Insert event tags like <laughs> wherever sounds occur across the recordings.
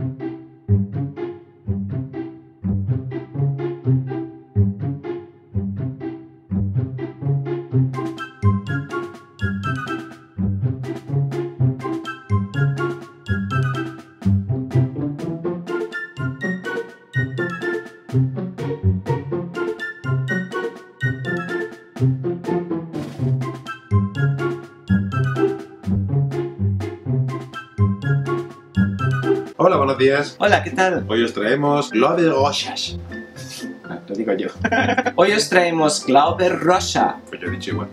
Hola, buenos días. Hola, ¿qué tal? Hoy os traemos Globe Rochas. Ah, Lo digo yo. Hoy os traemos Glauber Rocha, Pues yo he dicho igual.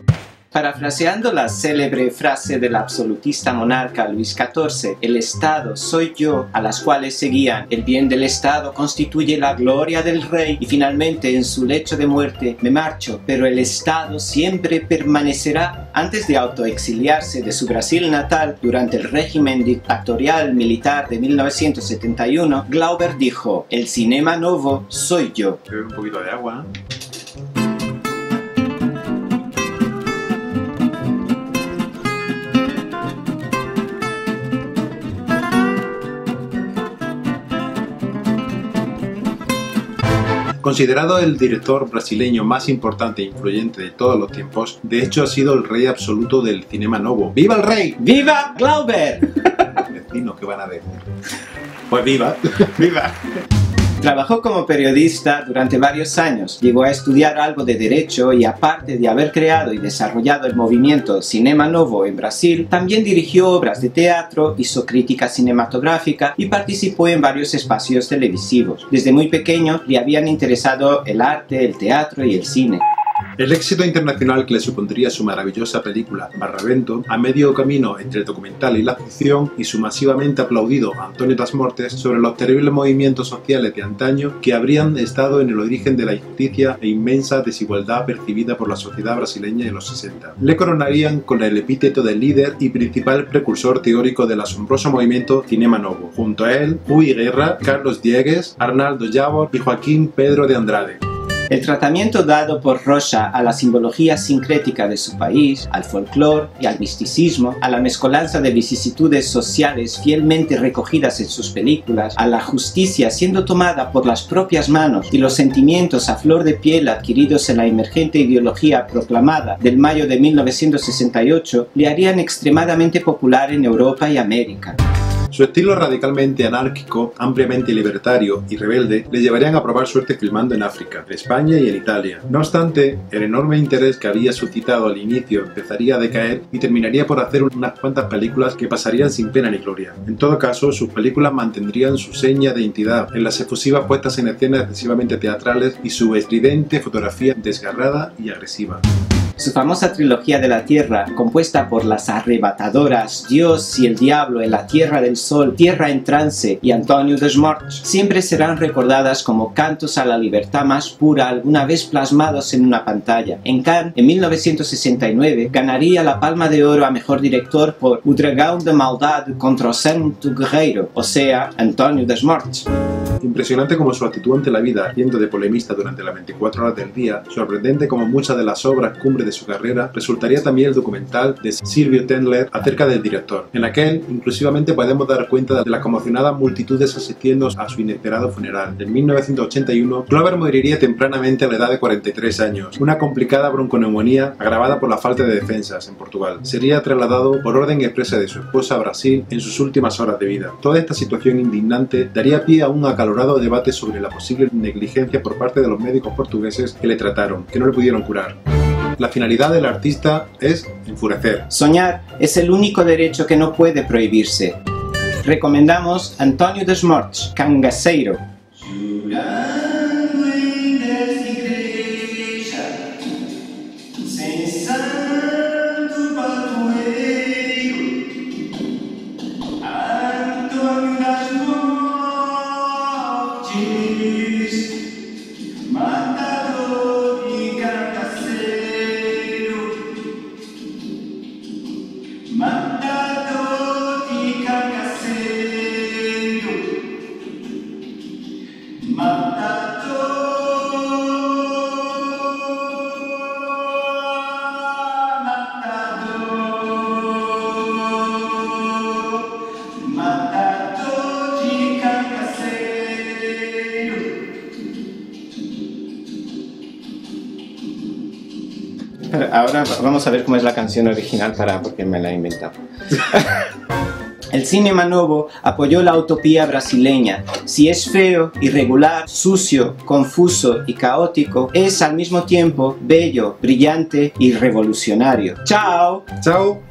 Parafraseando la célebre frase del absolutista monarca Luis XIV, el Estado soy yo, a las cuales seguían, el bien del Estado constituye la gloria del rey, y finalmente en su lecho de muerte me marcho, pero el Estado siempre permanecerá. Antes de autoexiliarse de su Brasil natal durante el régimen dictatorial militar de 1971, Glauber dijo, el cinema nuevo soy yo. Un poquito de agua. Considerado el director brasileño más importante e influyente de todos los tiempos, de hecho ha sido el rey absoluto del cinema novo. ¡Viva el rey! ¡Viva Glauber! <laughs> Vecinos que van a decir. Pues viva, <laughs> viva. Trabajó como periodista durante varios años, llegó a estudiar algo de derecho y aparte de haber creado y desarrollado el movimiento Cinema Novo en Brasil, también dirigió obras de teatro, hizo crítica cinematográfica y participó en varios espacios televisivos. Desde muy pequeño le habían interesado el arte, el teatro y el cine. El éxito internacional que le supondría su maravillosa película Barravento, a medio camino entre el documental y la ficción, y su masivamente aplaudido Antonio das Mortes sobre los terribles movimientos sociales de antaño que habrían estado en el origen de la injusticia e inmensa desigualdad percibida por la sociedad brasileña en los 60. Le coronarían con el epíteto de líder y principal precursor teórico del asombroso movimiento Cinema Novo. Junto a él, Rui Guerra, Carlos Diegues, Arnaldo Yavor y Joaquín Pedro de Andrade. El tratamiento dado por Rocha a la simbología sincrética de su país, al folclore y al misticismo, a la mezcolanza de vicisitudes sociales fielmente recogidas en sus películas, a la justicia siendo tomada por las propias manos y los sentimientos a flor de piel adquiridos en la emergente ideología proclamada del mayo de 1968, le harían extremadamente popular en Europa y América. Su estilo radicalmente anárquico, ampliamente libertario y rebelde le llevarían a probar suerte filmando en África, en España y en Italia. No obstante, el enorme interés que había suscitado al inicio empezaría a decaer y terminaría por hacer unas cuantas películas que pasarían sin pena ni gloria. En todo caso, sus películas mantendrían su seña de identidad en las efusivas puestas en escena excesivamente teatrales y su estridente fotografía desgarrada y agresiva. Su famosa trilogía de la Tierra, compuesta por las arrebatadoras Dios y el Diablo en la Tierra del Sol, Tierra en Trance y Antonio Desmorts, siempre serán recordadas como cantos a la libertad más pura alguna vez plasmados en una pantalla. En Cannes, en 1969, ganaría la Palma de Oro a Mejor Director por Dragão de Maldade contra o Santo Guerreiro, o sea, Antonio Desmorts. Impresionante como su actitud ante la vida, haciendo de polemista durante las 24 horas del día, sorprendente como muchas de las obras cumbre de su carrera, resultaría también el documental de Silvio Tendler acerca del director. En aquel, inclusivamente podemos dar cuenta de las conmocionadas multitudes asistiendo a su inesperado funeral. En 1981, Glover moriría tempranamente a la edad de 43 años, una complicada bronconeumonía agravada por la falta de defensas en Portugal. Sería trasladado por orden expresa de su esposa a Brasil en sus últimas horas de vida. Toda esta situación indignante daría pie a un acalorado debate sobre la posible negligencia por parte de los médicos portugueses que le trataron, que no le pudieron curar. La finalidad del artista es enfurecer. Soñar es el único derecho que no puede prohibirse. Recomendamos Antonio Desmorts, Cangaceiro. Jesus, Manda <laughs> ahora vamos a ver cómo es la canción original para porque me la he inventado. <laughs> El Cinema Novo apoyó la utopía brasileña. Si es feo, irregular, sucio, confuso y caótico, es al mismo tiempo bello, brillante y revolucionario. ¡Chao! ¡Chao!